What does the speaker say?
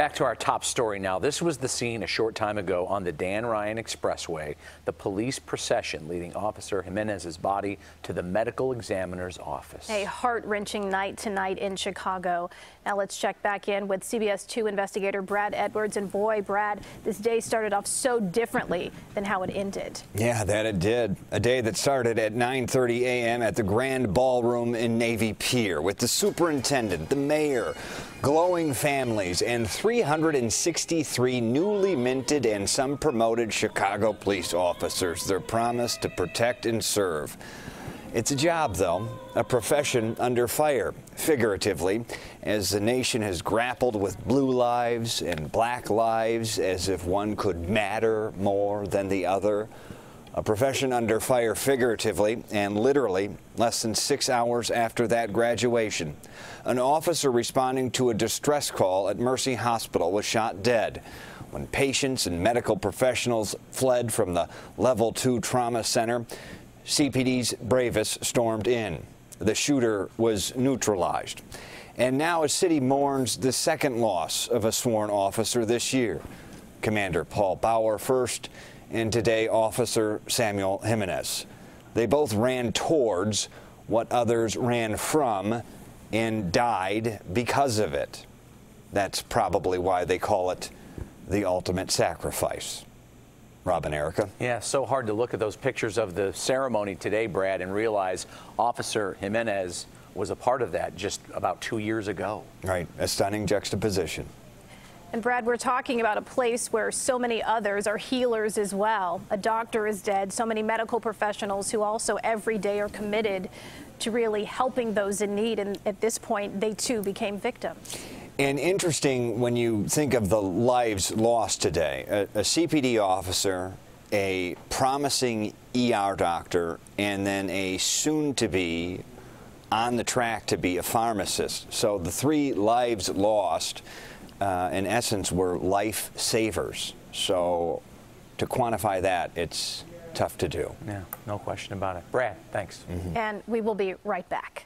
Back to our top story now. This was the scene a short time ago on the Dan Ryan Expressway. The police procession leading Officer Jimenez's body to the medical examiner's office. A heart-wrenching night tonight in Chicago. Now let's check back in with CBS 2 investigator Brad Edwards. And boy, Brad, this day started off so differently than how it ended. Yeah, that it did. A day that started at 9:30 a.m. at the Grand Ballroom in Navy Pier with the superintendent, the mayor, glowing families, and 363 newly minted and some promoted Chicago police officers. Their promise to protect and serve. It's a job, though, a profession under fire, figuratively, as the nation has grappled with blue lives and black lives as if one could matter more than the other. A profession under fire figuratively and literally less than six hours after that graduation. An officer responding to a distress call at Mercy Hospital was shot dead when patients and medical professionals fled from the level two trauma center CPD's bravest stormed in. The shooter was neutralized. And now a city mourns the second loss of a sworn officer this year. Commander Paul Bauer first, and today Officer Samuel Jimenez. They both ran towards what others ran from and died because of it. That's probably why they call it the ultimate sacrifice. Robin Irika. Yeah, so hard to look at those pictures of the ceremony today, Brad, and realize Officer Jimenez was a part of that just about two years ago. Right, a stunning juxtaposition. And Brad, we're talking about a place where so many others are healers as well. A doctor is dead, so many medical professionals who also every day are committed to really helping those in need. And at this point, they too became victims. And interesting when you think of the lives lost today. A, a CPD officer, a promising ER doctor, and then a soon to be on the track to be a pharmacist. So the three lives lost, uh, in essence, were life savers. So to quantify that, it's tough to do. Yeah, no question about it. Brad, thanks. Mm -hmm. And we will be right back.